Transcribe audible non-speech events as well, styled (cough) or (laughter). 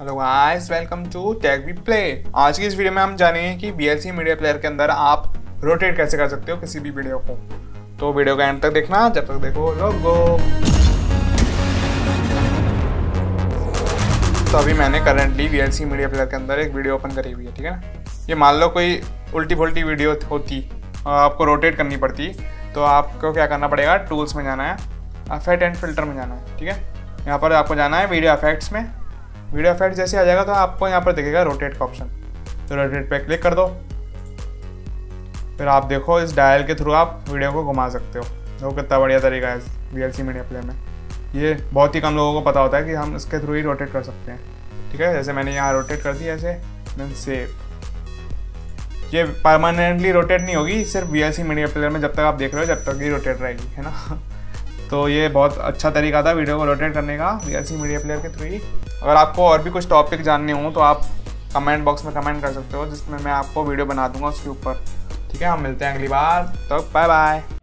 Hello guys welcome to tech we play आज की इस वीडियो में हम जानेंगे कि BLC मीडिया प्लेयर के अंदर आप रोटेट कैसे कर सकते हो किसी भी वीडियो को। तो वीडियो का एंड तक देखना, जब तक देखो लोगो तो अभी मैंने करंटली BLC मीडिया प्लेयर के अंदर एक वीडियो ओपन करी हुई है, ठीक है ना? ये मान लो कोई उल्टी फुल्टी वीडियो होती और आपको रोटेट करनी पड़ती तो आपको क्या करना पड़ेगा? टूल्स में जाना है अफेक्ट एंड फ़िल्टर में जाना है, ठीक है? यहाँ पर आपको जाना है वीडियो अफेक्ट्स में। वीडियो इफ़ेक्ट जैसे आ जाएगा तो आपको यहाँ पर दिखेगा रोटेट का ऑप्शन तो रोटेट पे क्लिक कर दो। फिर आप देखो इस डायल के थ्रू आप वीडियो को घुमा सकते हो। देखो कितना बढ़िया तरीका है वी एल मीडिया प्ले में। ये बहुत ही कम लोगों को पता होता है कि हम इसके थ्रू ही रोटेट कर सकते हैं। ठीक है? जैसे मैंने यहाँ रोटेट कर दिया ऐसे देन सेव ये परमानेंटली रोटेट नहीं होगी, सिर्फ़ वी एल मीडिया प्लेयर में जब तक आप देख रहे हो, जब तक ही रोटेट रहेगी, है ना? (laughs) तो ये बहुत अच्छा तरीका था वीडियो को रोटेट करने का वी एल मीडिया प्लेयर के थ्रू ही। अगर आपको और भी कुछ टॉपिक जानने हों तो आप कमेंट बॉक्स में कमेंट कर सकते हो, जिसमें मैं आपको वीडियो बना दूँगा उसके ऊपर। ठीक है, हम मिलते हैं अगली बार तो बाय बाय